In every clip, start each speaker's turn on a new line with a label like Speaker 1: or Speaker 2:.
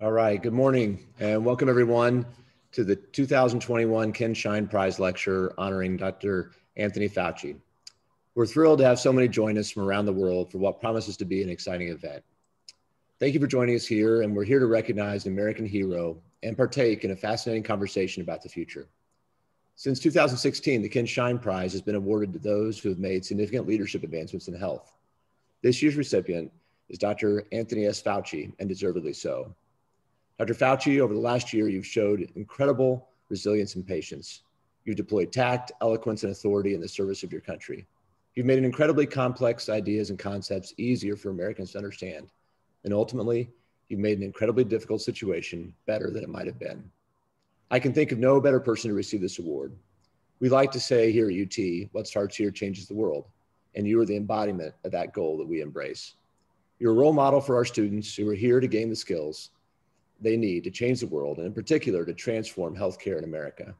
Speaker 1: All right, good morning and welcome everyone to the 2021 Ken Shine Prize Lecture honoring Dr. Anthony Fauci. We're thrilled to have so many join us from around the world for what promises to be an exciting event. Thank you for joining us here and we're here to recognize an American hero and partake in a fascinating conversation about the future. Since 2016, the Ken Shine Prize has been awarded to those who have made significant leadership advancements in health. This year's recipient is Dr. Anthony S. Fauci, and deservedly so. Dr. Fauci, over the last year, you've showed incredible resilience and patience. You've deployed tact, eloquence, and authority in the service of your country. You've made incredibly complex ideas and concepts easier for Americans to understand. And ultimately, you've made an incredibly difficult situation better than it might have been. I can think of no better person to receive this award. We like to say here at UT, what starts here changes the world. And you are the embodiment of that goal that we embrace. You're a role model for our students who are here to gain the skills they need to change the world, and in particular, to transform healthcare in America.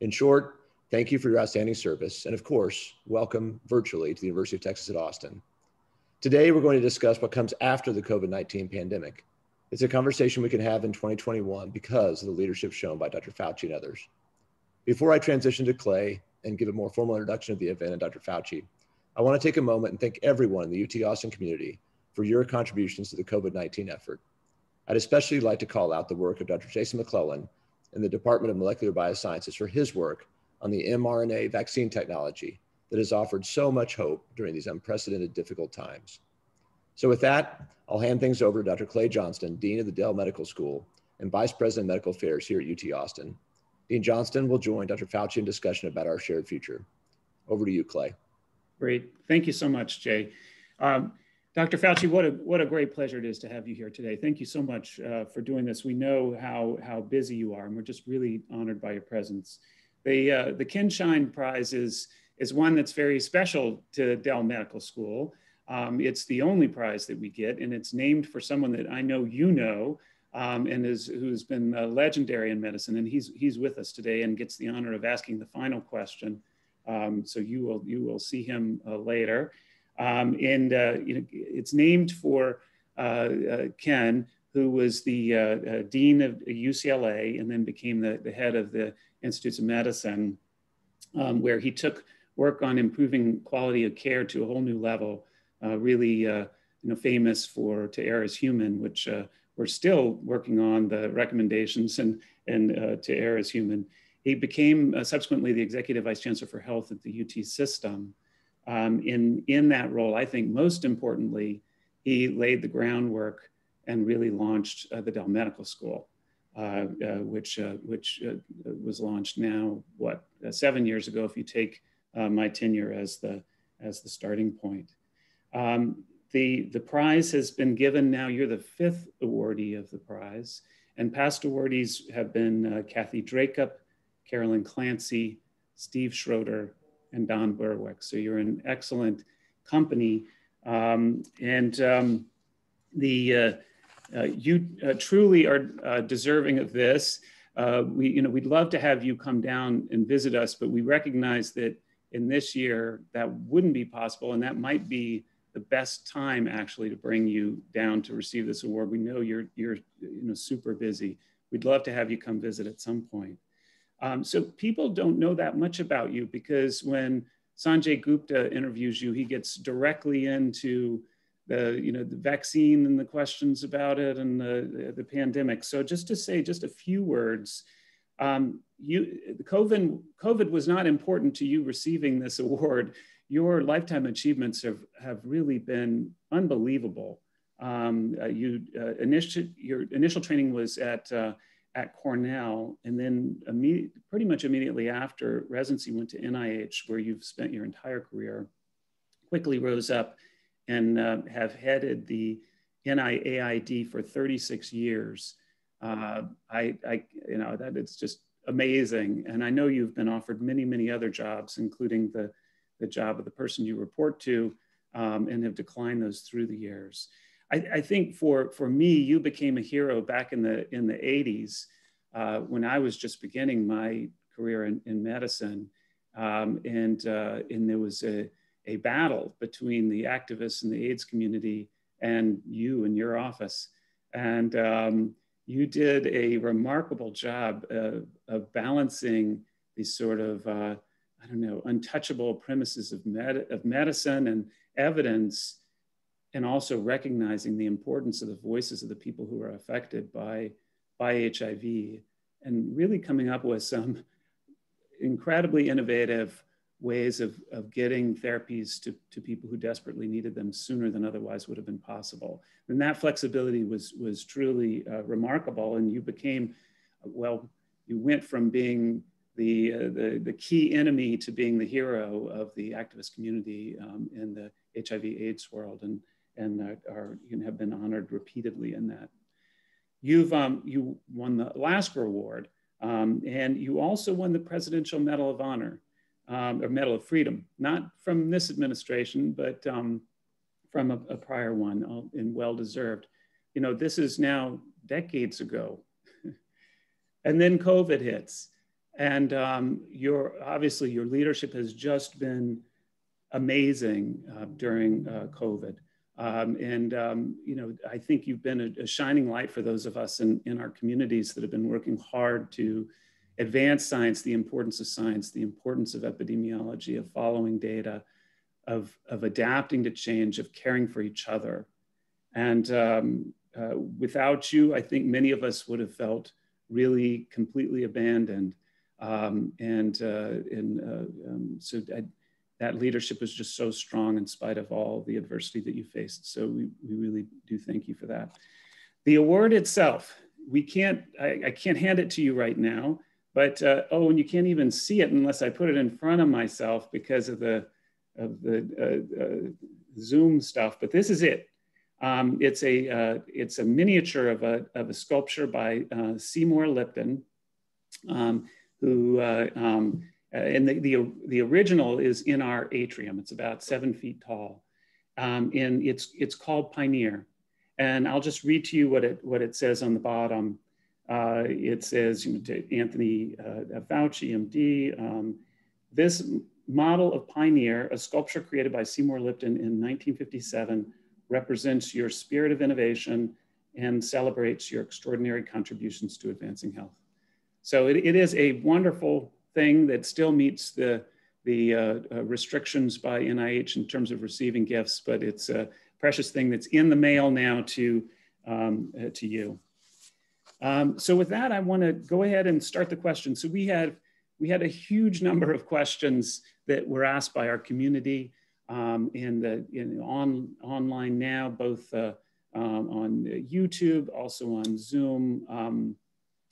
Speaker 1: In short, thank you for your outstanding service, and of course, welcome virtually to the University of Texas at Austin. Today, we're going to discuss what comes after the COVID 19 pandemic. It's a conversation we can have in 2021 because of the leadership shown by Dr. Fauci and others. Before I transition to Clay and give a more formal introduction of the event and Dr. Fauci, I want to take a moment and thank everyone in the UT Austin community for your contributions to the COVID 19 effort. I'd especially like to call out the work of Dr. Jason McLellan in the Department of Molecular Biosciences for his work on the mRNA vaccine technology that has offered so much hope during these unprecedented difficult times. So with that, I'll hand things over to Dr. Clay Johnston, Dean of the Dell Medical School and Vice President of Medical Affairs here at UT Austin. Dean Johnston will join Dr. Fauci in discussion about our shared future. Over to you, Clay.
Speaker 2: Great. Thank you so much, Jay. Um, Dr. Fauci, what a, what a great pleasure it is to have you here today. Thank you so much uh, for doing this. We know how, how busy you are, and we're just really honored by your presence. The, uh, the Ken Prize is, is one that's very special to Dell Medical School. Um, it's the only prize that we get, and it's named for someone that I know you know um, and is, who's been uh, legendary in medicine. And he's, he's with us today and gets the honor of asking the final question. Um, so you will, you will see him uh, later. Um, and uh, you know, it's named for uh, uh Ken, who was the uh, uh, dean of UCLA and then became the, the head of the Institutes of Medicine, um, where he took work on improving quality of care to a whole new level. really, you know, famous for "To Err Is Human," which we're still working on the recommendations and and "To Err Is Human." He became subsequently the executive vice chancellor for health at the UT system um, in, in that role, I think most importantly, he laid the groundwork and really launched uh, the Dell Medical School, uh, uh, which, uh, which uh, was launched now, what, uh, seven years ago, if you take my tenure as the, as the starting point. Um, the, the prize has been given now, you're the fifth awardee of the prize, and past awardees have been Kathy Dracup, Carolyn Clancy, Steve Schroeder, and Don Berwick. So you're in excellent company. Um, and um, the uh, uh, you uh, truly are uh, deserving of this. Uh, we, you know, we'd love to have you come down and visit us, but we recognize that in this year that wouldn't be possible, and that might be the best time actually to bring you down to receive this award. We know you're you're you know super busy. We'd love to have you come visit at some point. Um, so people don't know that much about you because when Sanjay Gupta interviews you, he gets directly into the, you know, the vaccine and the questions about it and the, the pandemic. So just to say just a few words, um, you, COVID, COVID was not important to you receiving this award. Your lifetime achievements have, have really been unbelievable. Um, uh, you, uh, initial, your initial training was at uh, at Cornell, and then pretty much immediately after residency went to NIH, where you've spent your entire career, quickly rose up and uh, have headed the NIAID for 36 years. Uh, I, I, you know, that it's just amazing. And I know you've been offered many, many other jobs, including the, the job of the person you report to, um, and have declined those through the years. I, I, think for, for me, you became a hero back in the, in the 80s uh, when I was just beginning my career in, in medicine. Um, and, uh, and there was a, a battle between the activists and the AIDS community and you and your office. And um, you did a remarkable job of, of balancing these sort of, uh, I don't know, untouchable premises of, med- of medicine and evidence, and also recognizing the importance of the voices of the people who are affected by, by HIV, and really coming up with some incredibly innovative ways of, of getting therapies to, to people who desperately needed them sooner than otherwise would have been possible. And that flexibility was, was truly uh, remarkable. And you became, well, you went from being the, uh, the, the key enemy to being the hero of the activist community um, in the HIV AIDS world and, and are, you have been honored repeatedly in that. You've um, you won the Lasker Award um, and you also won the Presidential Medal of Honor um, or Medal of Freedom, not from this administration, but um, from a, a, prior one uh, and well deserved. You know, this is now decades ago. and then COVID hits. And um, your, obviously your leadership has just been amazing uh, during uh, COVID. Um, and, um, you know, I think you've been a, a, shining light for those of us in, in our communities that have been working hard to advance science, the importance of science, the importance of epidemiology, of following data, of, of adapting to change, of caring for each other. And um, uh, without you, I think many of us would have felt really completely abandoned. Um, and uh, and uh, um, so I, that leadership was just so strong in spite of all the adversity that you faced. So we, we really do thank you for that. The award itself, we can't, I, I can't hand it to you right now, but uh, oh, and you can't even see it unless I put it in front of myself because of the, of the uh, uh, Zoom stuff, but this is it. Um, it's, a, uh, it's a miniature of a, of a sculpture by uh, Seymour Lipton, um, who uh, um, uh, and the, the, the, original is in our atrium. It's about seven feet tall. Um, and it's, it's called Pioneer. And I'll just read to you what it, what it says on the bottom. Uh, it says, you know, to Anthony uh, Fauci, MD, um, this model of Pioneer, a sculpture created by Seymour Lipton in 1957, represents your spirit of innovation and celebrates your extraordinary contributions to advancing health. So it, it is a wonderful thing that still meets the, the uh, uh, restrictions by NIH in terms of receiving gifts, but it's a precious thing that's in the mail now to, um, uh, to you. Um, so with that, I wanna go ahead and start the questions. So we had, we had a huge number of questions that were asked by our community um, in the in on, online now, both uh, um, on YouTube, also on Zoom.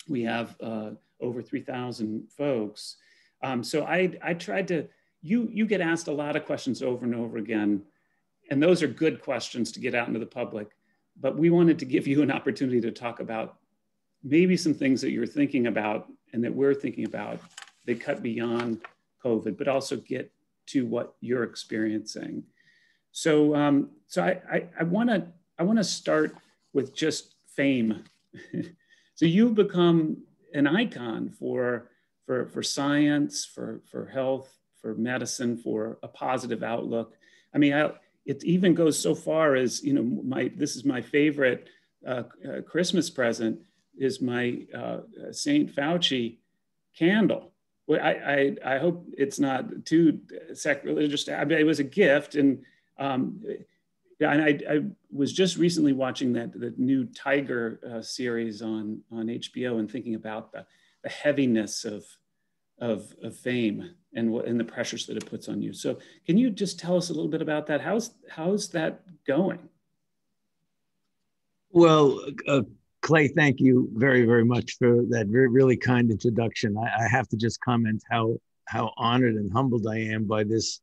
Speaker 2: We have uh, over 3,000 folks. Um, so I, I tried to, you, you get asked a lot of questions over and over again, and those are good questions to get out into the public. But we wanted to give you an opportunity to talk about maybe some things that you're thinking about and that we're thinking about that cut beyond COVID, but also get to what you're experiencing. So, um, so I, I, I wanna, I wanna start with just fame. so you've become an icon for, for, for science, for, for health, for medicine, for a positive outlook. I mean, I, it even goes so far as, you know, my, this is my favorite uh, uh, Christmas present is my uh, St. Fauci candle. Well, I, I, I, hope it's not too sacrilegious. I mean, it was a gift. And um, yeah, and I, I, was just recently watching that the new Tiger uh, series on on HBO and thinking about the, the heaviness of, of of fame and what and the pressures that it puts on you. So, can you just tell us a little bit about that? How's how's that going?
Speaker 3: Well, uh, Clay, thank you very very much for that really kind introduction. I, I have to just comment how how honored and humbled I am by this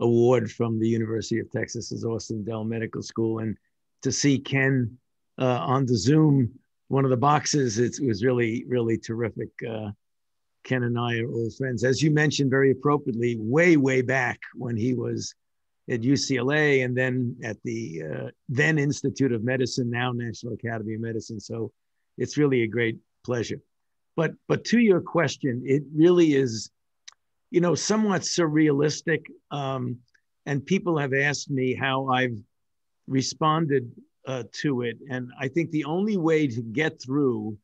Speaker 3: award from the University of Texas's Austin Dell Medical School. And to see Ken uh, on the Zoom, one of the boxes, it was really, really terrific. Uh, Ken and I are old friends. As you mentioned very appropriately, way, way back when he was at UCLA and then at the uh, then Institute of Medicine, now National Academy of Medicine. So it's really a great pleasure. But but to your question, it really is you know, somewhat surrealistic. Um, and people have asked me how I've responded uh, to it. And I think the only way to get through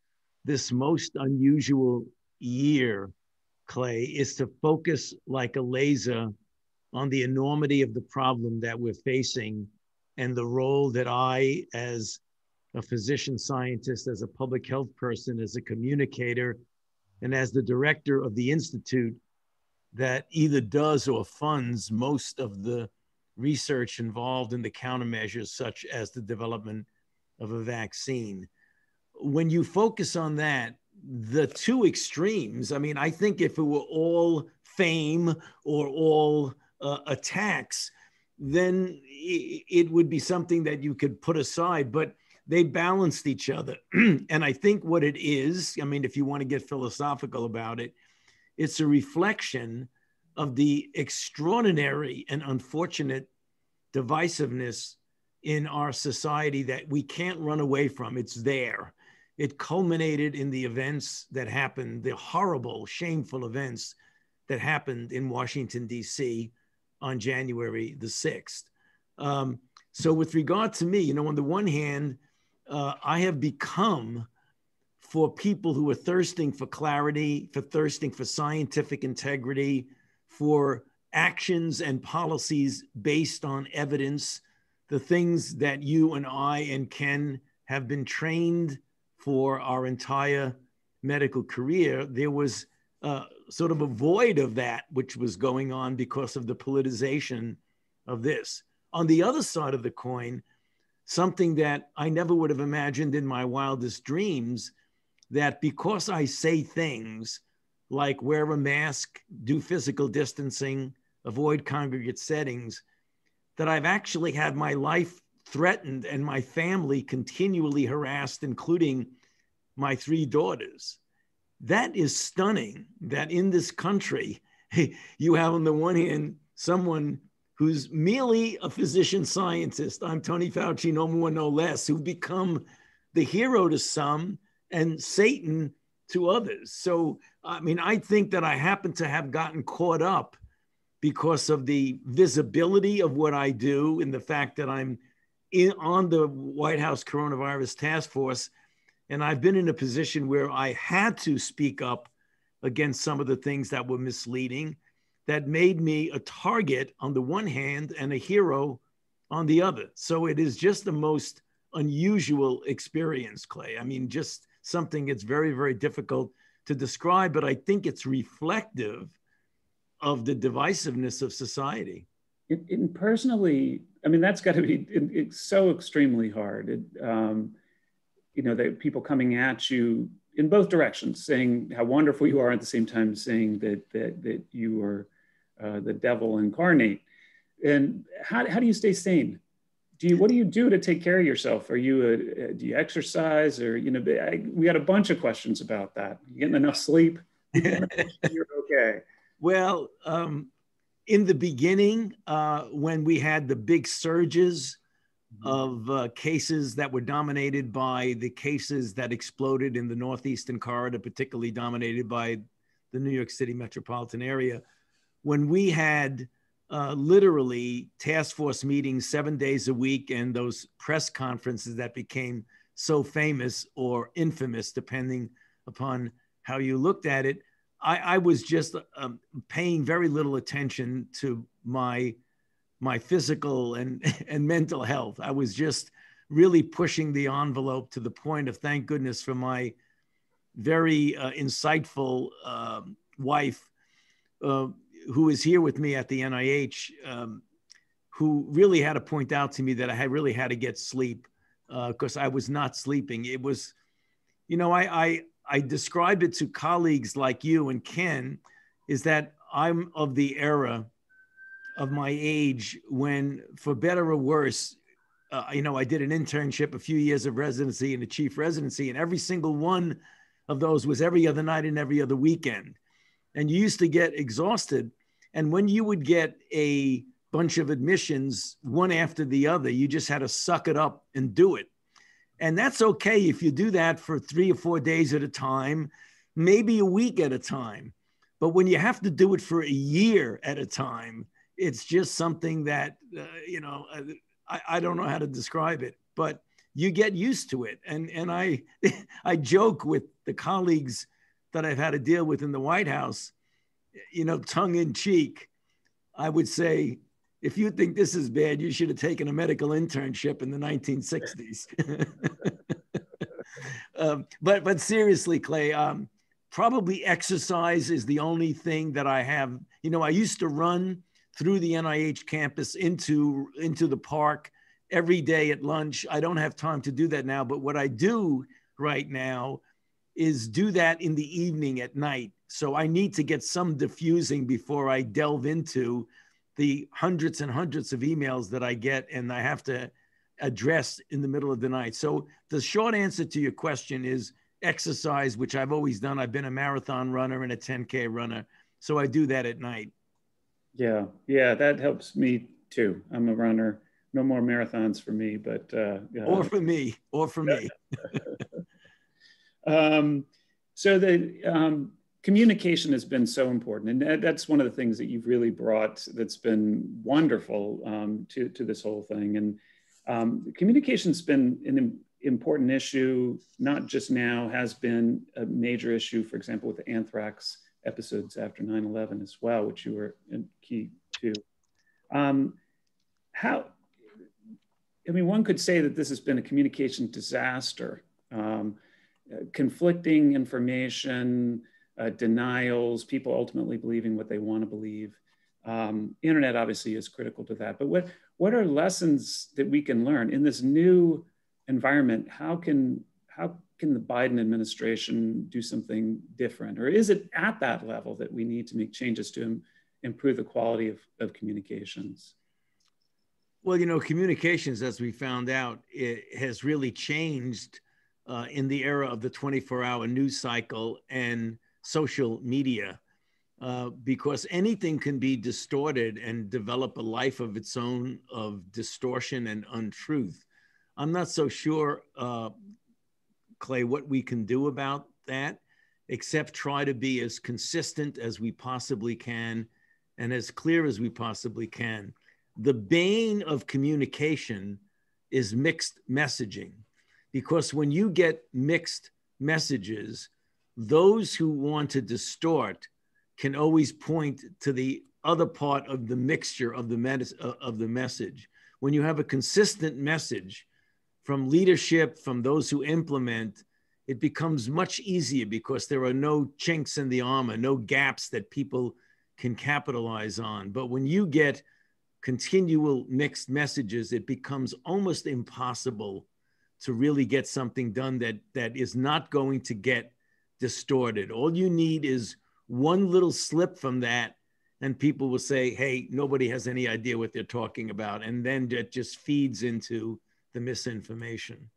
Speaker 3: this most unusual year, Clay, is to focus like a laser on the enormity of the problem that we're facing and the role that I, as a physician scientist, as a public health person, as a communicator, and as the director of the institute that either does or funds most of the research involved in the countermeasures, such as the development of a vaccine. When you focus on that, the two extremes, I mean, I think if it were all fame or all uh, attacks, then it would be something that you could put aside. But they balanced each other. and I think what it is, I mean, if you want to get philosophical about it, it's a reflection of the extraordinary and unfortunate divisiveness in our society that we can't run away from. It's there. It culminated in the events that happened, the horrible, shameful events that happened in Washington, D.C. on January the 6th. Um, so, with regard to me, you know, on the one hand, uh, I have become for people who are thirsting for clarity, for thirsting for scientific integrity, for actions and policies based on evidence, the things that you and I and Ken have been trained for our entire medical career, there was uh, sort of a void of that which was going on because of the politicization of this. On the other side of the coin, something that I never would have imagined in my wildest dreams that because I say things like wear a mask, do physical distancing, avoid congregate settings, that I've actually had my life threatened and my family continually harassed, including my three daughters. That is stunning that in this country, you have on the one hand someone who's merely a physician scientist. I'm Tony Fauci, no more, no less, who've become the hero to some and Satan to others. So, I mean, I think that I happen to have gotten caught up because of the visibility of what I do and the fact that I'm in, on the White House Coronavirus Task Force. And I've been in a position where I had to speak up against some of the things that were misleading that made me a target on the one hand and a hero on the other. So it is just the most unusual experience, Clay. I mean, just something it's very, very difficult to describe, but I think it's reflective of the divisiveness of society.
Speaker 2: In, personally, I mean, that's got to be it, so extremely hard. Um, you know, that people coming at you in both directions, saying how wonderful you are, at the same time saying that that that you are uh, the devil incarnate. And how, how do you stay sane? Do you, what do you do to take care of yourself? Are you, a, do you exercise or, you know, I, we had a bunch of questions about that. You getting enough sleep? You're okay.
Speaker 3: Well, um, in the beginning, uh, when we had the big surges mm-hmm. of uh, cases that were dominated by the cases that exploded in the Northeastern corridor, particularly dominated by the New York City metropolitan area, when we had uh, literally task force meetings seven days a week and those press conferences that became so famous or infamous, depending upon how you looked at it, I, I was just um, paying very little attention to my my physical and and mental health. I was just really pushing the envelope to the point of thank goodness for my very uh, insightful uh, wife. Uh, who is here with me at the NIH, um, who really had to point out to me that I had really had to get sleep because uh, I was not sleeping. It was, you know, I, I I described it to colleagues like you and Ken, is that I'm of the era of my age when, for better or worse, uh, you know, I did an internship, a few years of residency, and a chief residency, and every single one of those was every other night and every other weekend and you used to get exhausted. And when you would get a bunch of admissions, one after the other, you just had to suck it up and do it. And that's okay if you do that for three or four days at a time, maybe a week at a time. But when you have to do it for a year at a time, it's just something that, uh, you know, I, I don't know how to describe it. But you get used to it. And and I I joke with the colleagues that I've had to deal with in the White House, you know, tongue in cheek. I would say, if you think this is bad, you should have taken a medical internship in the 1960s. um, but but seriously, Clay, um, probably exercise is the only thing that I have. You know, I used to run through the NIH campus into into the park every day at lunch. I don't have time to do that now, but what I do right now is do that in the evening at night. So I need to get some diffusing before I delve into the hundreds and hundreds of emails that I get and I have to address in the middle of the night. So the short answer to your question is exercise, which I've always done. I've been a marathon runner and a 10K runner. So I do that at night.
Speaker 2: Yeah, yeah, that helps me too. I'm a runner no more marathons for me, but uh,
Speaker 3: or for me, or for me.
Speaker 2: um, so the um, communication has been so important, and that, that's one of the things that you've really brought that's been wonderful um, to to this whole thing. And um, communication's been an important issue, not just now, has been a major issue. For example, with the anthrax episodes after 9/11 as well, which you were key to. Um, how I mean, one could say that this has been a communication disaster. Um, conflicting information, uh, denials, people ultimately believing what they want to believe. Um, internet obviously is critical to that. But what, what are lessons that we can learn in this new environment? How can, how can the Biden administration do something different? Or is it at that level that we need to make changes to Im- improve the quality of, of communications?
Speaker 3: Well, you know, communications, as we found out, it has really changed uh, in the era of the 24 hour news cycle and social media uh, because anything can be distorted and develop a life of its own of distortion and untruth. I'm not so sure, uh, Clay, what we can do about that, except try to be as consistent as we possibly can and as clear as we possibly can the bane of communication is mixed messaging because when you get mixed messages those who want to distort can always point to the other part of the mixture of the med- uh, of the message. When you have a consistent message from leadership from those who implement it becomes much easier because there are no chinks in the armor no gaps that people can capitalize on. But when you get continual mixed messages, it becomes almost impossible to really get something done that that is not going to get distorted. All you need is one little slip from that, and people will say, "Hey, nobody has any idea what they're talking about," and then that just feeds into the misinformation.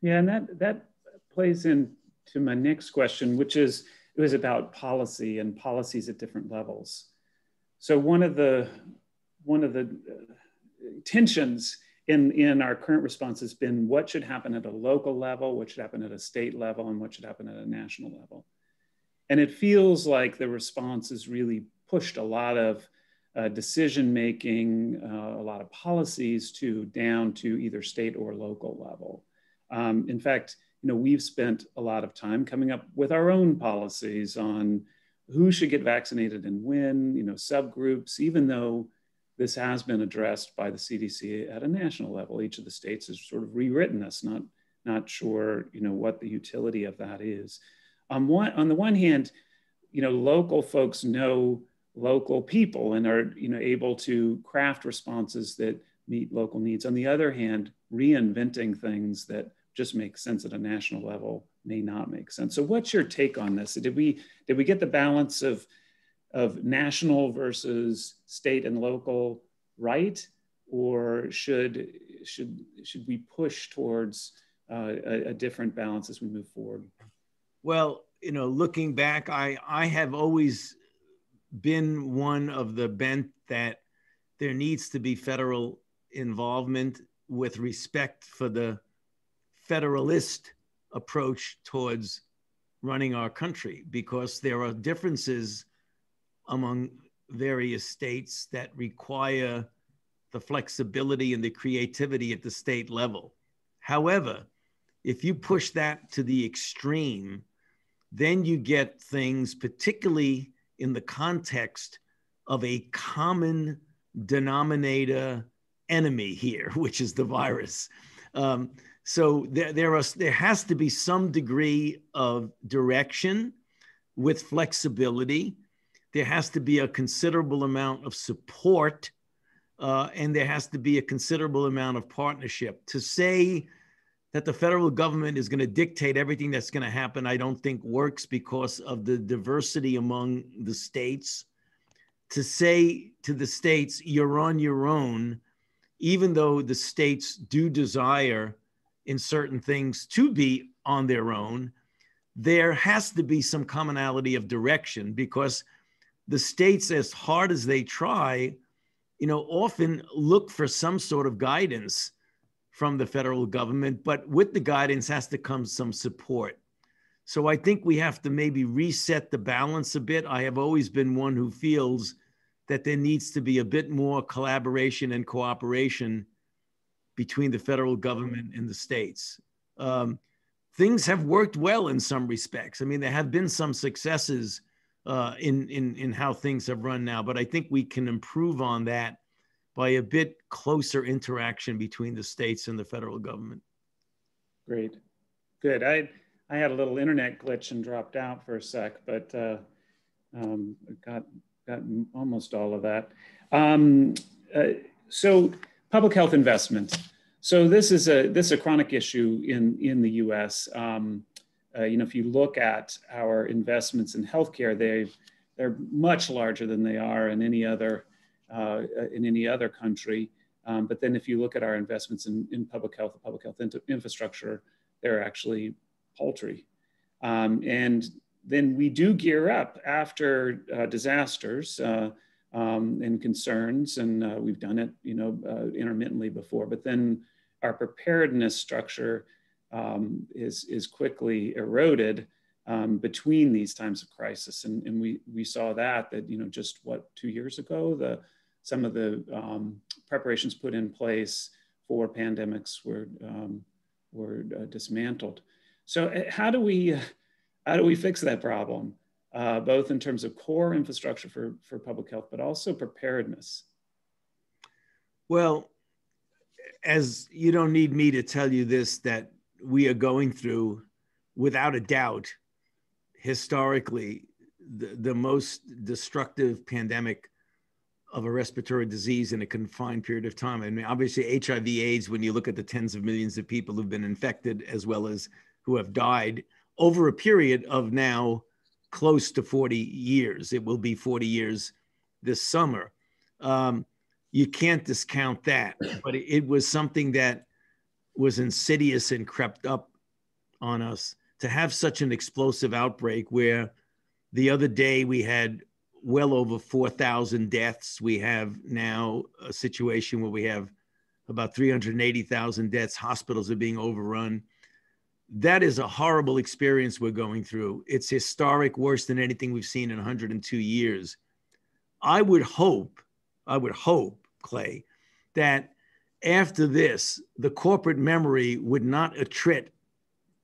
Speaker 2: Yeah, and that that plays into my next question, which is it was about policy and policies at different levels. So one of the one of the uh, tensions in, in our current response has been what should happen at a local level, what should happen at a state level, and what should happen at a national level. And it feels like the response has really pushed a lot of uh, decision making, uh, a lot of policies to down to either state or local level. Um, in fact, you know, we've spent a lot of time coming up with our own policies on who should get vaccinated and when, you know, subgroups, even though this has been addressed by the CDC at a national level. Each of the states has sort of rewritten this, not, not sure you know, what the utility of that is. On, one, on the one hand, you know, local folks know local people and are you know, able to craft responses that meet local needs. On the other hand, reinventing things that just make sense at a national level may not make sense. So what's your take on this? Did we, did we get the balance of of national versus state and local right, or should should should we push towards uh, a, a different balance as we move forward?
Speaker 3: Well, you know, looking back, I I have always been one of the bent that there needs to be federal involvement with respect for the federalist approach towards running our country because there are differences among various states that require the flexibility and the creativity at the state level. However, if you push that to the extreme, then you get things, particularly in the context of a common denominator enemy here, which is the virus. Um, so there, there, are, there has to be some degree of direction with flexibility. There has to be a considerable amount of support, uh, and there has to be a considerable amount of partnership. To say that the federal government is going to dictate everything that's going to happen, I don't think works because of the diversity among the states. To say to the states, you're on your own, even though the states do desire in certain things to be on their own, there has to be some commonality of direction because the states, as hard as they try, you know, often look for some sort of guidance from the federal government, but with the guidance has to come some support. So I think we have to maybe reset the balance a bit. I have always been one who feels that there needs to be a bit more collaboration and cooperation between the federal government and the states. Um, things have worked well in some respects. I mean, there have been some successes uh, in, in, in how things have run now, but I think we can improve on that by a bit closer interaction between the states and the federal government.
Speaker 2: Great, good. I I had a little internet glitch and dropped out for a sec, but uh, um, got got almost all of that. Um, uh, so public health investment. So this is a this is a chronic issue in in the U.S. Um, uh, you know, if you look at our investments in healthcare, they they're much larger than they are in any other uh, in any other country. Um, but then if you look at our investments in, in public health, public health infrastructure, they're actually paltry. Um, and then we do gear up after uh, disasters uh, um, and concerns, and uh, we've done it, you know, uh, intermittently before. But then our preparedness structure um, is is quickly eroded um, between these times of crisis, and, and we we saw that that you know just what two years ago the some of the um, preparations put in place for pandemics were, um, were uh, dismantled. So uh, how do we, how do we fix that problem? Uh, both in terms of core infrastructure for, for public health, but also preparedness?
Speaker 3: Well, as you don't need me to tell you this, that we are going through, without a doubt, historically, the, the most destructive pandemic of a respiratory disease in a confined period of time. I mean, obviously, HIV AIDS, when you look at the tens of millions of people who've been infected as well as who have died over a period of now close to 40 years. It will be 40 years this summer. Um, you can't discount that, but it, it was something that was insidious and crept up on us to have such an explosive outbreak where the other day we had well over 4,000 deaths. We have now a situation where we have about 380,000 deaths. Hospitals are being overrun. That is a horrible experience we're going through. It's historic, worse than anything we've seen in 102 years. I would hope, I would hope, Clay, that after this, the corporate memory would not attrit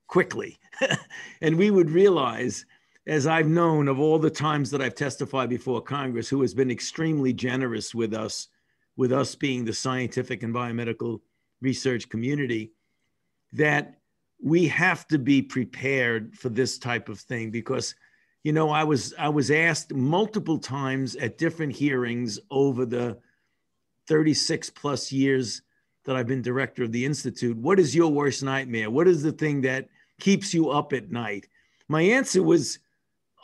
Speaker 3: quickly. and we would realize as I've known of all the times that I've testified before Congress, who has been extremely generous with us, with us being the scientific and biomedical research community, that we have to be prepared for this type of thing because you know i was i was asked multiple times at different hearings over the 36 plus years that i've been director of the institute. What is your worst nightmare? What is the thing that keeps you up at night? My answer was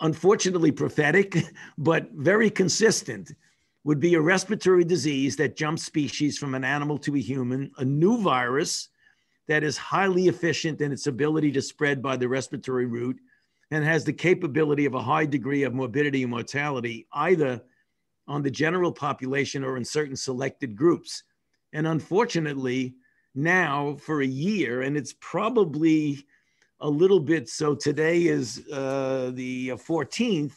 Speaker 3: unfortunately prophetic, but very consistent, would be a respiratory disease that jumps species from an animal to a human, a new virus that is highly efficient in its ability to spread by the respiratory route and has the capability of a high degree of morbidity and mortality, either on the general population or in certain selected groups. And unfortunately, now for a year, and it's probably a little bit. So today is uh, the 14th.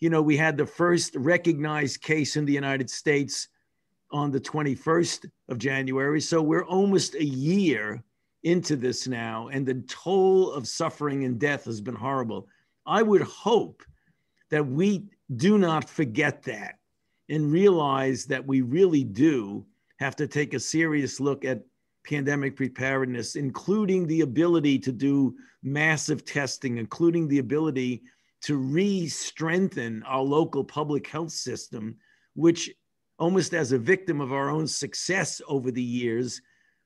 Speaker 3: You know, we had the first recognized case in the United States on the 21st of January. So we're almost a year into this now, and the toll of suffering and death has been horrible. I would hope that we do not forget that and realize that we really do have to take a serious look at pandemic preparedness, including the ability to do massive testing, including the ability to re strengthen our local public health system, which, almost as a victim of our own success over the years,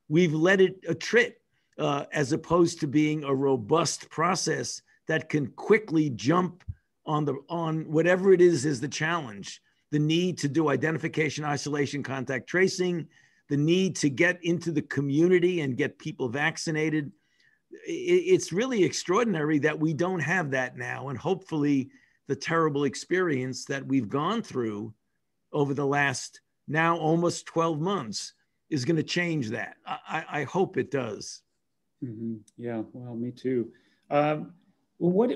Speaker 3: we've let it attrit uh, as opposed to being a robust process that can quickly jump on the on whatever it is is the challenge the need to do identification isolation contact tracing the need to get into the community and get people vaccinated. It's really extraordinary that we don't have that now and hopefully the terrible experience that we've gone through over the last now almost 12 months is going to change that. I, I hope it does.
Speaker 2: Mm-hmm. yeah well me too. Um, what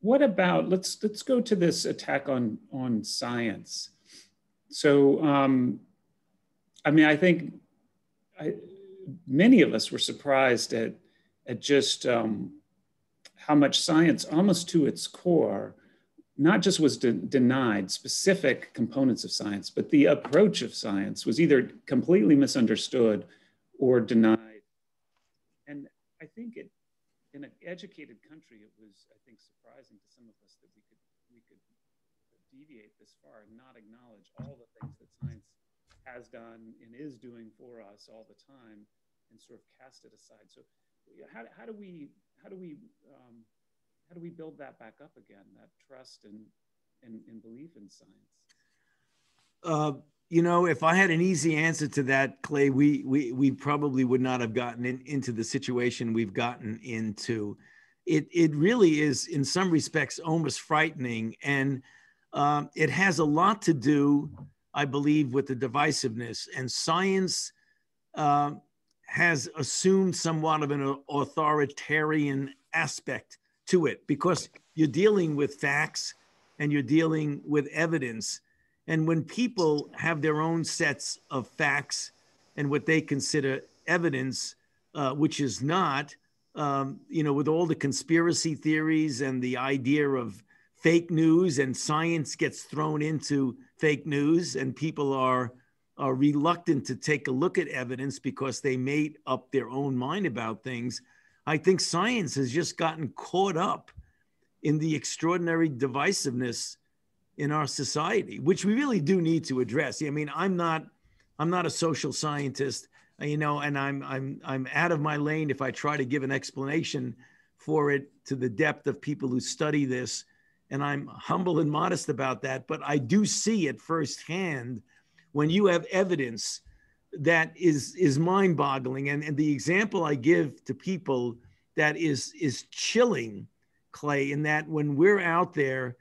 Speaker 2: what about let's let's go to this attack on on science. So, um, I mean, I think I, many of us were surprised at at just um, how much science, almost to its core, not just was de- denied specific components of science, but the approach of science was either completely misunderstood or denied. And I think it in an educated country, it was, I think, surprising to some of us that we could we could deviate this far and not acknowledge all the things that science has done and is doing for us all the time, and sort of cast it aside. So, how, how do we how do we um, how do we build that back up again? That trust and and, and belief in science.
Speaker 3: Uh, you know, if I had an easy answer to that, Clay, we we we probably would not have gotten in, into the situation we've gotten into. It it really is, in some respects, almost frightening, and um, it has a lot to do, I believe, with the divisiveness and science. Uh, has assumed somewhat of an authoritarian aspect to it because you're dealing with facts and you're dealing with evidence and when people have their own sets of facts and what they consider evidence, uh, which is not, um, you know, with all the conspiracy theories and the idea of fake news and science gets thrown into fake news, and people are are reluctant to take a look at evidence because they made up their own mind about things. I think science has just gotten caught up in the extraordinary divisiveness in our society, which we really do need to address. I mean, I'm not, I'm not a social scientist, you know, and I'm, I'm, I'm out of my lane if I try to give an explanation for it to the depth of people who study this. And I'm humble and modest about that, but I do see it firsthand when you have evidence that is is mind-boggling. And, and the example I give to people that is is chilling, Clay, in that when we're out there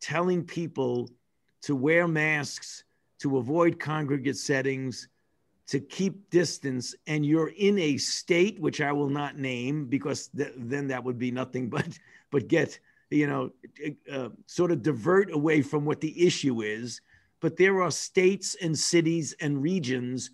Speaker 3: telling people to wear masks, to avoid congregate settings, to keep distance, and you're in a state which I will not name because th- then that would be nothing but but get you know uh, sort of divert away from what the issue is. But there are states and cities and regions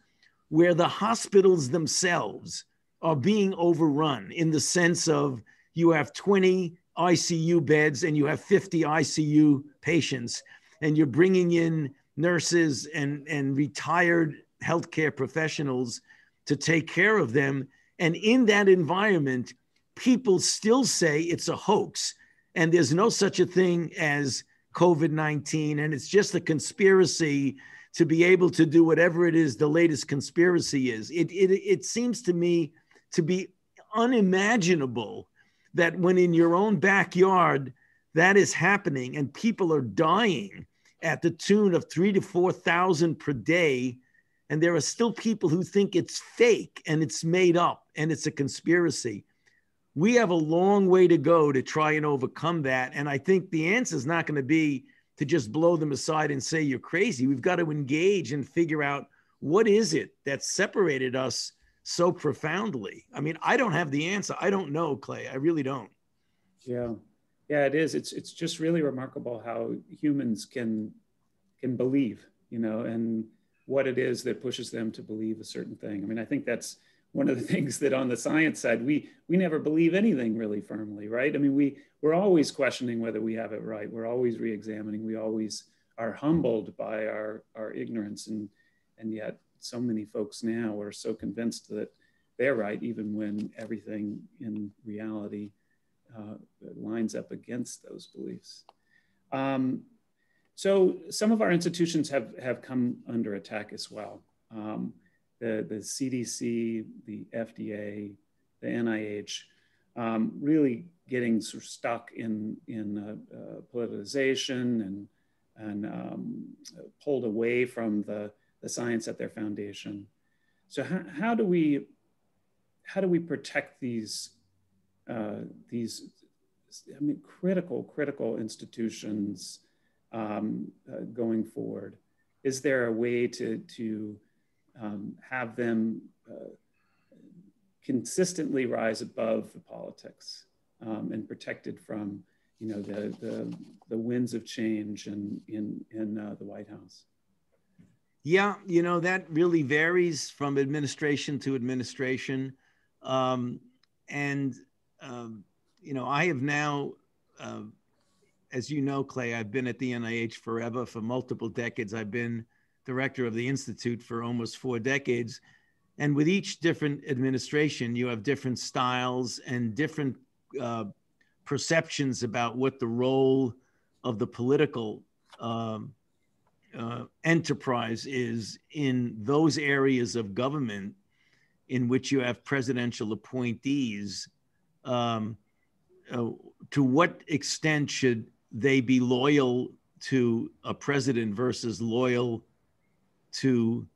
Speaker 3: where the hospitals themselves are being overrun in the sense of you have 20 ICU beds and you have 50 ICU patients, and you're bringing in nurses and, and retired healthcare professionals to take care of them. And in that environment, people still say it's a hoax and there's no such a thing as COVID 19. And it's just a conspiracy to be able to do whatever it is the latest conspiracy is. It, it, it seems to me to be unimaginable that when in your own backyard that is happening and people are dying at the tune of three to 4,000 per day, and there are still people who think it's fake and it's made up and it's a conspiracy. We have a long way to go to try and overcome that. And I think the answer is not going to be to just blow them aside and say you're crazy. We've got to engage and figure out what is it that separated us so profoundly? I mean, I don't have the answer. I don't know, Clay. I really don't.
Speaker 2: Yeah. Yeah, it is. It's it's just really remarkable how humans can can believe, you know, and what it is that pushes them to believe a certain thing. I mean, I think that's one of the things that on the science side we we never believe anything really firmly right i mean we we're always questioning whether we have it right we're always re-examining we always are humbled by our our ignorance and and yet so many folks now are so convinced that they're right even when everything in reality uh, lines up against those beliefs. Um, so some of our institutions have have come under attack as well. Um, the, the CDC, the FDA, the NIH, um, really getting sort of stuck in, in uh, uh, politicization and, and um, pulled away from the, the science at their foundation. So how, how do we how do we protect these uh, these I mean critical critical institutions um, uh, going forward? Is there a way to to um, have them uh, consistently rise above the politics um, and protected from you know the, the, the winds of change in, in, in uh, the White House.
Speaker 3: Yeah, you know, that really varies from administration to administration. Um, and, um, you know, I have now, uh, as you know, Clay, I've been at the NIH forever for multiple decades. I've been director of the Institute for almost four decades. And with each different administration, you have different styles and different uh, perceptions about what the role of the political um, uh, enterprise is in those areas of government in which you have presidential appointees. Um, uh, to what extent should they be loyal to a president versus loyal to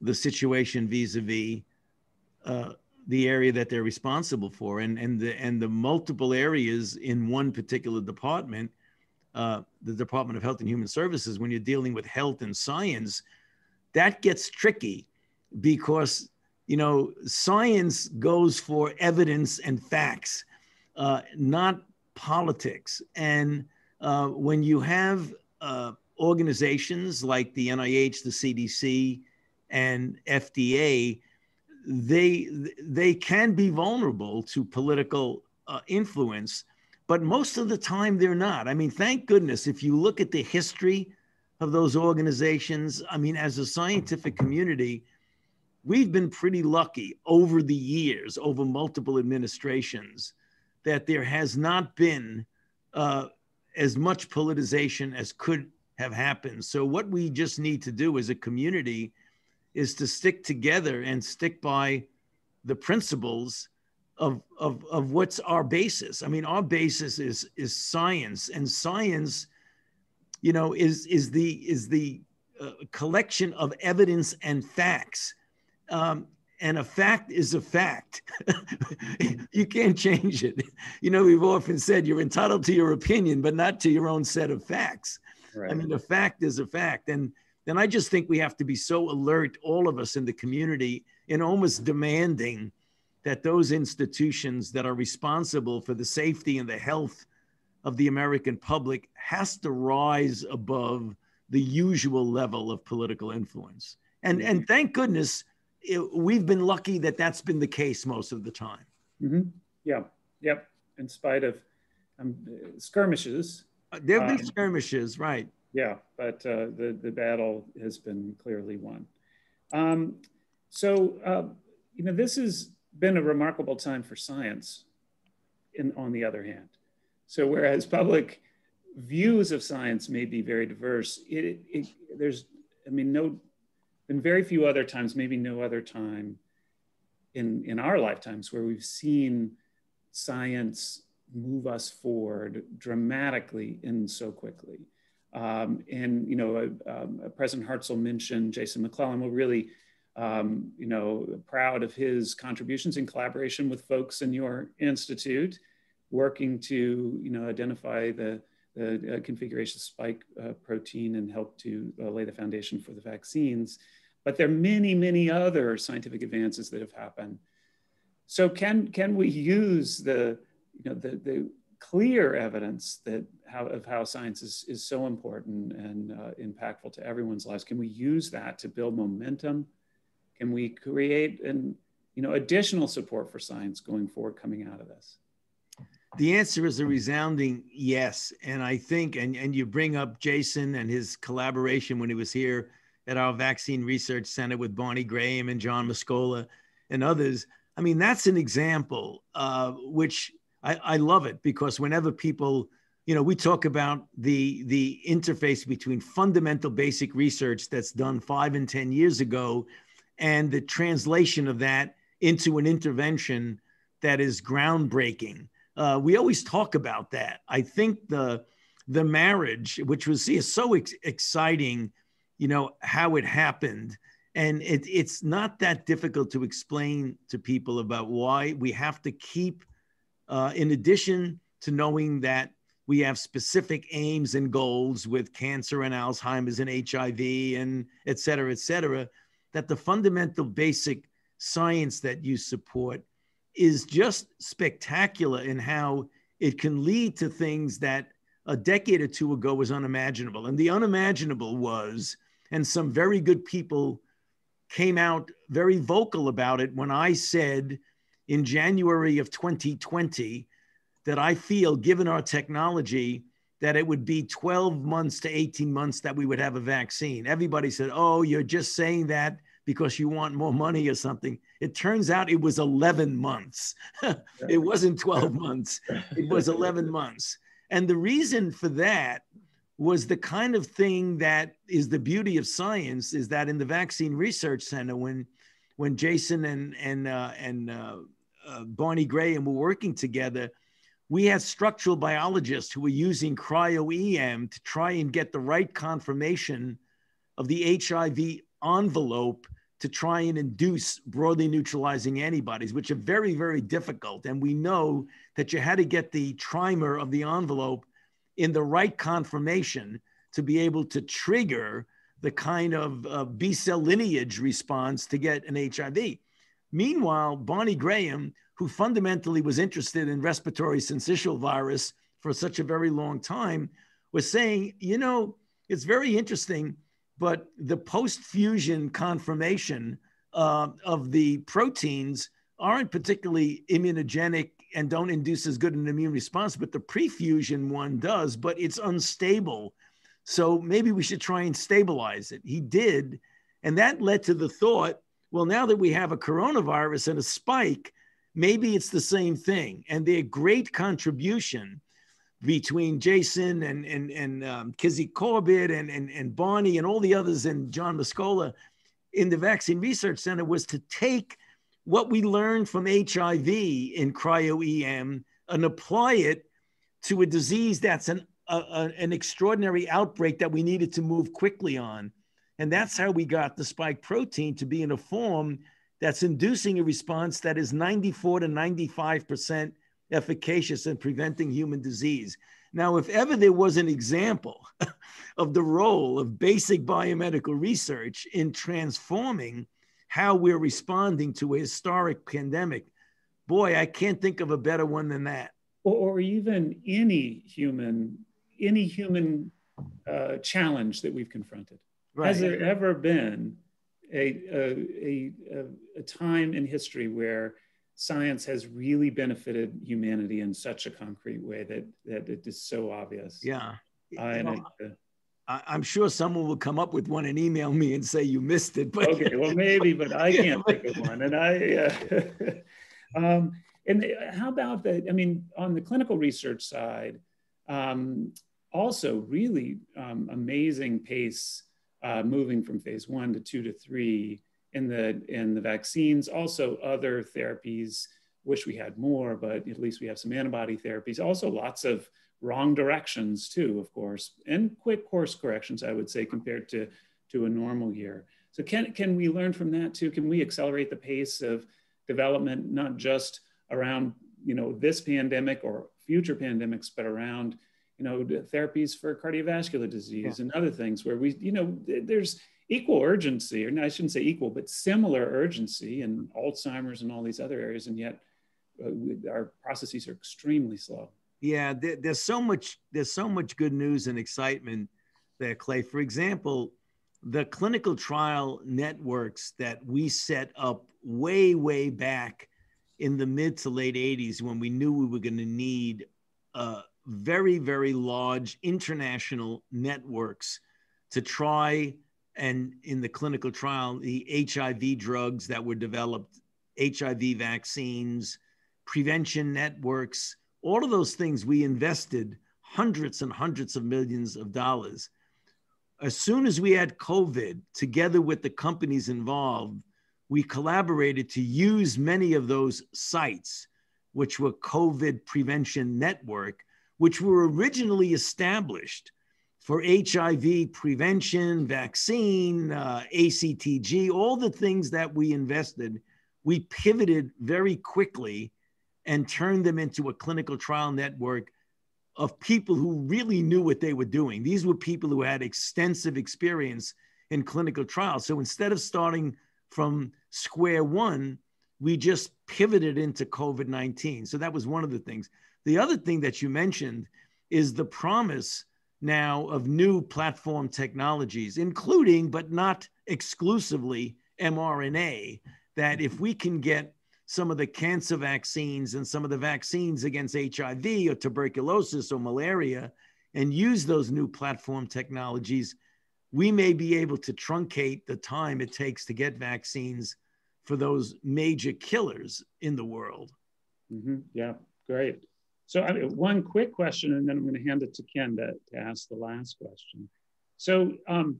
Speaker 3: the situation vis-a-vis uh, the area that they're responsible for and and the and the multiple areas in one particular department uh, the department of health and human services when you're dealing with health and science that gets tricky because you know science goes for evidence and facts uh, not politics. And uh, when you have uh, organizations like the NIH, the CDC, and FDA, they they can be vulnerable to political uh, influence, but most of the time they're not. I mean, thank goodness if you look at the history of those organizations, I mean, as a scientific community, we've been pretty lucky over the years, over multiple administrations, that there has not been uh, as much politicization as could have happened. So what we just need to do as a community is to stick together and stick by the principles of, of, of what's our basis. I mean, our basis is is science, and science, you know, is is the is the uh, collection of evidence and facts. Um, and a fact is a fact. you can't change it. You know, we've often said you're entitled to your opinion, but not to your own set of facts. Right. I mean, a fact is a fact. And then I just think we have to be so alert, all of us in the community, in almost demanding that those institutions that are responsible for the safety and the health of the American public has to rise above the usual level of political influence. And and thank goodness it, we've been lucky that that's been the case most of the time.
Speaker 2: Mm-hmm. Yeah. Yep. In spite of um, skirmishes,
Speaker 3: There've been um, skirmishes, right?
Speaker 2: Yeah, but uh, the the battle has been clearly won. Um, so uh, you know, this has been a remarkable time for science. In on the other hand, so whereas public views of science may be very diverse, it, it there's I mean no, been very few other times, maybe no other time in in our lifetimes where we've seen science move us forward dramatically and so quickly. Um, and you know, uh, um, President Hartzell mentioned Jason McLellan. We're really, um, you know, proud of his contributions in collaboration with folks in your institute, working to you know identify the the uh, configuration spike uh, protein and help to uh, lay the foundation for the vaccines. But there are many, many other scientific advances that have happened. So can can we use the you know, the, the clear evidence that how, of how science is, is so important and uh, impactful to everyone's lives. Can we use that to build momentum? Can we create an, you know, additional support for science going forward coming out of this?
Speaker 3: The answer is a resounding yes. And I think, and, and you bring up Jason and his collaboration when he was here at our Vaccine Research Center with Barney Graham and John Mascola and others. I mean, that's an example, uh, which I, I love it because whenever people, you know, we talk about the the interface between fundamental basic research that's done five and ten years ago, and the translation of that into an intervention that is groundbreaking. Uh, we always talk about that. I think the the marriage, which was is so ex- exciting, you know, how it happened. And it, it's not that difficult to explain to people about why we have to keep, uh, in addition to knowing that we have specific aims and goals with cancer and Alzheimer's and HIV and et cetera, et cetera, that the fundamental basic science that you support is just spectacular in how it can lead to things that a decade or two ago was unimaginable. And the unimaginable was, and some very good people came out very vocal about it when I said in January of 2020 that I feel, given our technology, that it would be 12 months to 18 months that we would have a vaccine. Everybody said, Oh, you're just saying that because you want more money or something. It turns out it was 11 months. it wasn't 12 months, it was 11 months. And the reason for that was the kind of thing that is the beauty of science is that in the Vaccine Research Center, when when Jason and and uh, and uh, uh, Barney Graham were working together, we had structural biologists who were using cryo EM to try and get the right conformation of the HIV envelope to try and induce broadly neutralizing antibodies, which are very, very difficult. And we know that you had to get the trimer of the envelope in the right conformation to be able to trigger the kind of uh, B cell lineage response to get an HIV. Meanwhile, Barney Graham, who fundamentally was interested in respiratory syncytial virus for such a very long time, was saying, you know, it's very interesting but the post fusion conformation uh, of the proteins aren't particularly immunogenic and don't induce as good an immune response, but the pre-fusion one does, but it's unstable. So maybe we should try and stabilize it. He did. And that led to the thought well, now that we have a coronavirus and a spike, maybe it's the same thing. And their great contribution between Jason and and and um, Kizzy Corbett and, and and Barney and all the others and John Mascola in the Vaccine Research Center was to take what we learned from HIV in cryo EM and apply it to a disease that's an a, a, an extraordinary outbreak that we needed to move quickly on. And that's how we got the spike protein to be in a form that's inducing a response that is 94 to 95 percent efficacious in preventing human disease. Now, if ever there was an example of the role of basic biomedical research in transforming how we're responding to a historic pandemic, boy, I can't think of a better one than that.
Speaker 2: Or, or even any human, any human uh, challenge that we've confronted. Right. Has there ever been a, a, a, a time in history where science has really benefited humanity in such a concrete way that that it is so obvious.
Speaker 3: Yeah. Uh, it, uh, I, am sure someone will come up with one and email me and say you missed it.
Speaker 2: But okay, well maybe, but I can't think of one. And I, uh, um, and how about the? I mean, on the clinical research side, um, also really um, amazing pace uh, moving from phase one to two to three in the in the vaccines. Also, other therapies. Wish we had more, but at least we have some antibody therapies. Also, lots of wrong directions too, of course, and quick course corrections. I would say compared to to a normal year. So can can we learn from that too? Can we accelerate the pace of development, not just around you know this pandemic or future pandemics, but around you know therapies for cardiovascular disease yeah. and other things where we you know there's equal urgency, or no, I shouldn't say equal, but similar urgency in Alzheimer's and all these other areas, and yet uh, our processes are extremely slow.
Speaker 3: Yeah, there, there's so much there's so much good news and excitement there, Clay. For example, the clinical trial networks that we set up way, way back in the mid to late 80s when we knew we were going to need uh, very, very large international networks to try and in the clinical trial, the HIV drugs that were developed, HIV vaccines, prevention networks, all of those things we invested hundreds and hundreds of millions of dollars. As soon as we had COVID, together with the companies involved, we collaborated to use many of those sites, which were COVID prevention network, which were originally established for HIV prevention, vaccine, uh, ACTG, all the things that we invested, we pivoted very quickly and turned them into a clinical trial network of people who really knew what they were doing. These were people who had extensive experience in clinical trials. So instead of starting from square one, we just pivoted into COVID 19. So that was one of the things. The other thing that you mentioned is the promise now of new platform technologies, including but not exclusively mRNA, that if we can get some of the cancer vaccines and some of the vaccines against HIV or tuberculosis or malaria and use those new platform technologies, we may be able to truncate the time it takes to get vaccines for those major killers in the world.
Speaker 2: Mm-hmm. Yeah, great. So, I mean, one quick question, and then I'm going to hand it to Ken to, to ask the last question. So, um,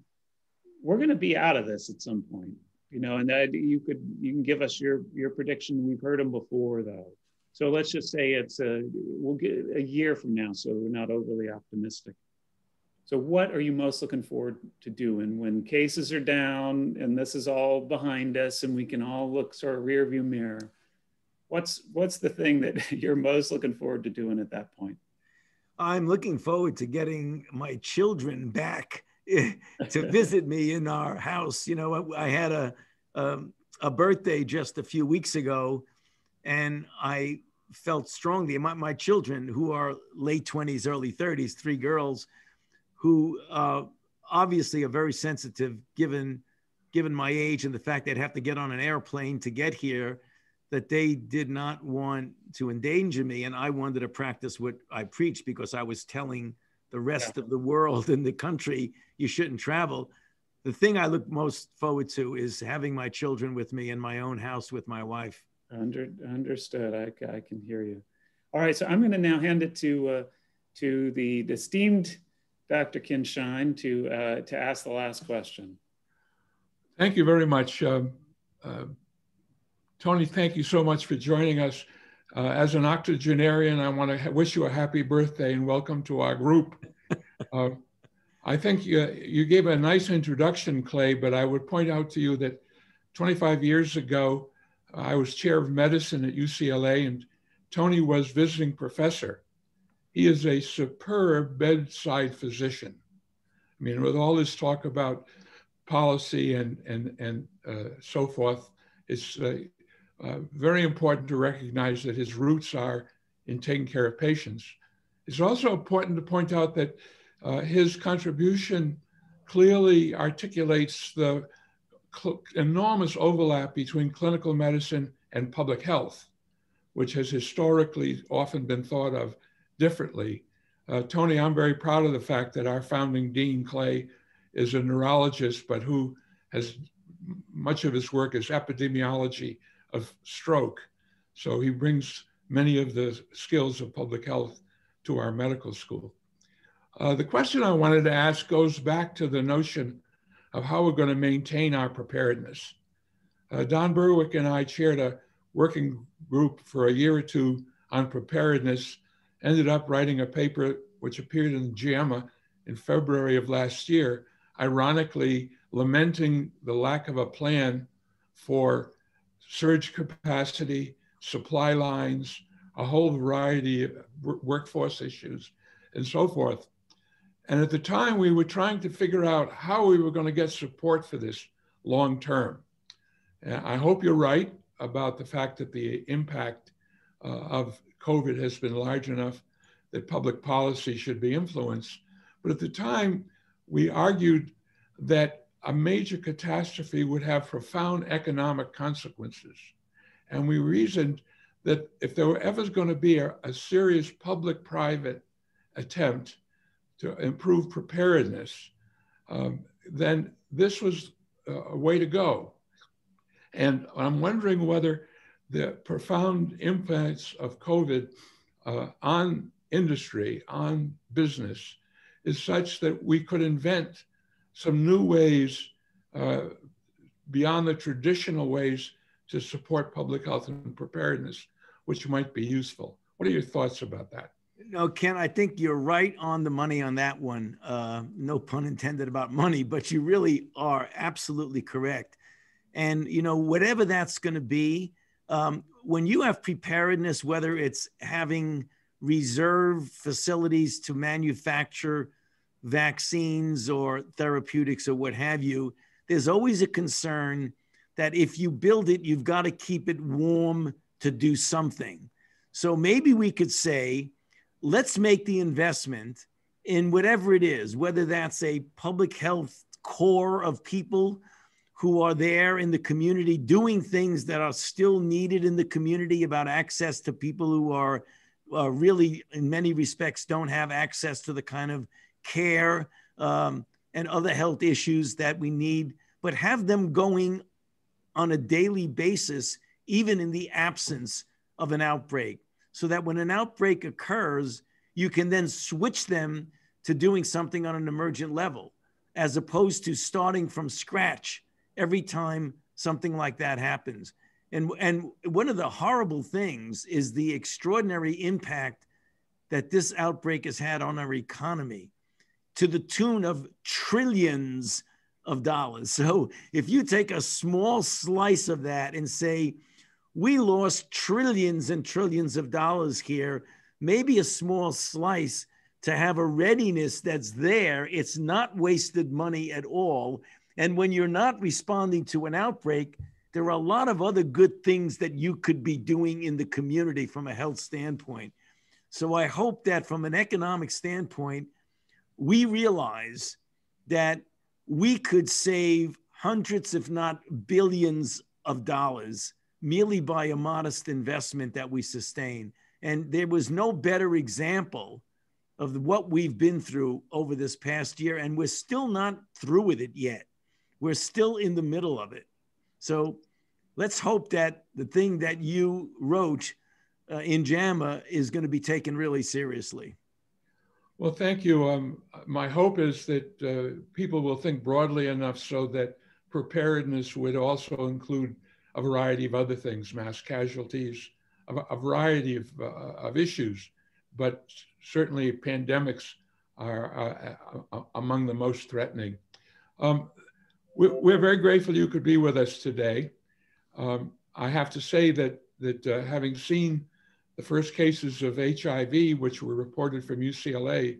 Speaker 2: we're going to be out of this at some point you know, and that you could you can give us your your prediction. We've heard them before though. So let's just say it's a we'll get a year from now, so we're not overly optimistic. So what are you most looking forward to doing when cases are down and this is all behind us and we can all look sort of rear view mirror? What's what's the thing that you're most looking forward to doing at that point?
Speaker 3: I'm looking forward to getting my children back to visit me in our house. You know, I, had a, a, a birthday just a few weeks ago, and I felt strongly. My my children, who are late twenties, early thirties, three girls, who uh, obviously are very sensitive given given my age and the fact they'd have to get on an airplane to get here that they did not want to endanger me. And i wanted to practice what i preached because i was telling the rest yeah. of the world and the country you shouldn't travel. The thing i look most forward to is having my children with me in my own house with my wife.
Speaker 2: Under, understood. I, I can hear you. All right so i'm going to now hand it to uh, to the esteemed dr ken to uh, to ask the last question.
Speaker 4: Thank you very much um, uh, tony thank you so much for joining us uh, as an octogenarian, I want to wish you a happy birthday and welcome to our group. Uh, I think you, you gave a nice introduction, Clay, but I would point out to you that 25 years ago, I was chair of medicine at UCLA and Tony was visiting professor. He is a superb bedside physician. I mean, with all this talk about policy and, and, and uh, so forth, it's, uh, uh, very important to recognize that his roots are in taking care of patients. It's also important to point out that uh, his contribution clearly articulates the enormous overlap between clinical medicine and public health, which has historically often been thought of differently. Uh, Tony, I'm very proud of the fact that our founding dean, Clay, is a neurologist, but who has much of his work is epidemiology of stroke. So he brings many of the skills of public health to our medical school. Uh, the question I wanted to ask goes back to the notion of how we're going to maintain our preparedness. Uh, Don Berwick and I chaired a working group for a year or two on preparedness, ended up writing a paper which appeared in JAMA in February of last year, ironically lamenting the lack of a plan for surge capacity, supply lines, a whole variety of workforce issues, and so forth. And at the time, we were trying to figure out how we were going to get support for this long term. And I hope you're right about the fact that the impact uh, of COVID has been large enough that public policy should be influenced. But at the time, we argued that a major catastrophe would have profound economic consequences. And we reasoned that if there were ever going to be a, a serious public private attempt to improve preparedness, um, then this was a way to go. And I'm wondering whether the profound impacts of COVID uh, on industry, on business, is such that we could invent some new ways uh, beyond the traditional ways to support public health and preparedness, which might be useful. What are your thoughts about that?
Speaker 3: No, Ken, I think you're right on the money on that one. Uh, no pun intended about money, but you really are absolutely correct. And, you know, whatever that's going to be, um, when you have preparedness, whether it's having reserve facilities to manufacture vaccines or therapeutics or what have you, there's always a concern that if you build it, you've got to keep it warm to do something. So maybe we could say, let's make the investment in whatever it is, whether that's a public health corps of people who are there in the community doing things that are still needed in the community about access to people who are uh, really, in many respects, don't have access to the kind of care um, and other health issues that we need, but have them going on a daily basis, even in the absence of an outbreak, so that when an outbreak occurs, you can then switch them to doing something on an emergent level, as opposed to starting from scratch every time something like that happens. And, and one of the horrible things is the extraordinary impact that this outbreak has had on our economy to the tune of trillions of dollars. So if you take a small slice of that and say, we lost trillions and trillions of dollars here, maybe a small slice to have a readiness that's there, it's not wasted money at all. And when you're not responding to an outbreak, there are a lot of other good things that you could be doing in the community from a health standpoint. So I hope that from an economic standpoint, we realize that we could save hundreds, if not billions of dollars merely by a modest investment that we sustain. And there was no better example of what we've been through over this past year. And we're still not through with it yet. We're still in the middle of it. So let's hope that the thing that you wrote uh, in JAMA is going to be taken really seriously.
Speaker 4: Well, thank you. Um, my hope is that uh, people will think broadly enough so that preparedness would also include a variety of other things, mass casualties, a, a variety of, uh, of issues, but certainly pandemics are uh, among the most threatening. Um, we're very grateful you could be with us today. Um, I have to say that, that uh, having seen the first cases of HIV, which were reported from UCLA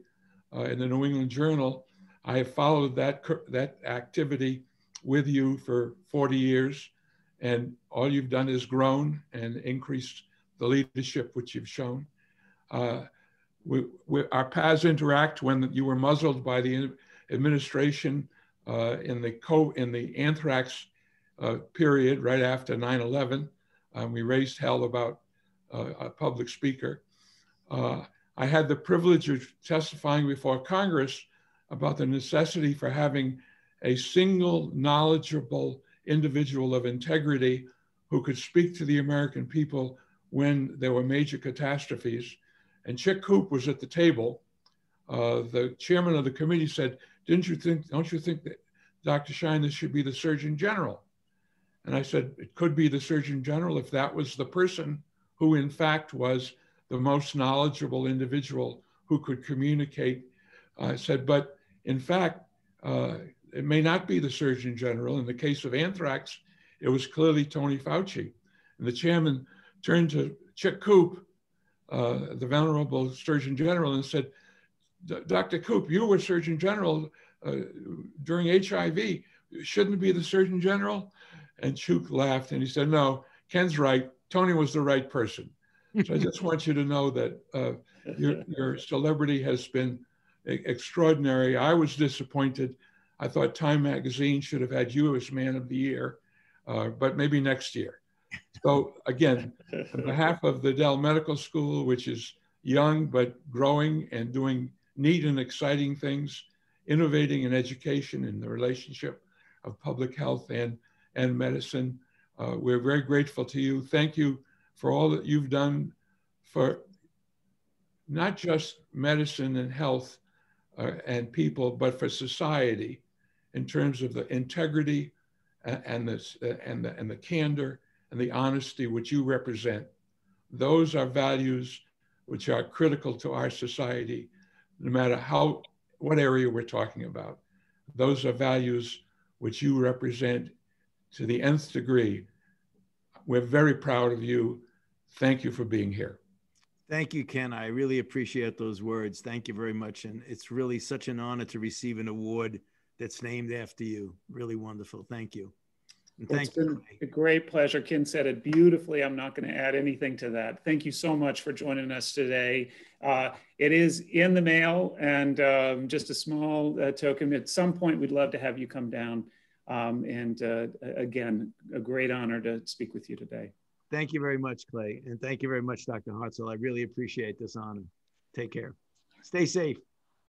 Speaker 4: uh, in the New England Journal, I have followed that, that activity with you for 40 years. And all you've done is grown and increased the leadership which you've shown. Uh, we, we, our paths interact when you were muzzled by the administration uh, in the co in the anthrax uh, period right after 9/11. Um, we raised hell about a public speaker. Uh, I had the privilege of testifying before Congress about the necessity for having a single knowledgeable individual of integrity who could speak to the American people when there were major catastrophes. And Chick Koop was at the table. Uh, the chairman of the committee said, didn't you think, don't you think that Dr. Shine, this should be the Surgeon General? And I said, it could be the Surgeon General if that was the person who, in fact, was the most knowledgeable individual who could communicate. I said, but in fact, uh, it may not be the Surgeon General. In the case of anthrax, it was clearly Tony Fauci. And the chairman turned to Chick Koop, uh, the venerable Surgeon General, and said, Dr. Koop, you were Surgeon General uh, during HIV. Shouldn't be the Surgeon General? And Chuk laughed and he said, No, Ken's right. Tony was the right person. So I just want you to know that uh, your, your celebrity has been extraordinary. I was disappointed. I thought Time Magazine should have had you as Man of the Year, uh, but maybe next year. So again, on behalf of the Dell Medical School, which is young but growing and doing neat and exciting things, innovating in education and the relationship of public health and, and medicine, uh, we're very grateful to you. Thank you for all that you've done for not just medicine and health uh, and people, but for society in terms of the integrity and, the, and, the, and the candor and the honesty which you represent. Those are values which are critical to our society, no matter how, what area we're talking about. Those are values which you represent to the nth degree. We're very proud of you. Thank you for being here.
Speaker 3: Thank you, Ken. I really appreciate those words. Thank you very much. And it's really such an honor to receive an award that's named after you. Really wonderful. Thank you.
Speaker 2: And thank it's been a great pleasure. Ken said it beautifully. I'm not going to add anything to that. Thank you so much for joining us today. Uh, it is in the mail and um, just a small uh, token. At some point, we'd love to have you come down. Um, and uh, again, a great honor to speak with you today.
Speaker 3: Thank you very much, Clay. And thank you very much, Dr. Hartzell. I really appreciate this honor. Take care. Stay safe.